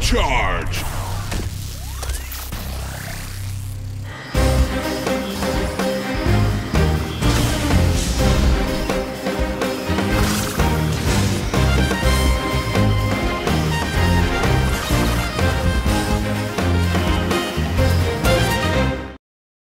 Supercharge!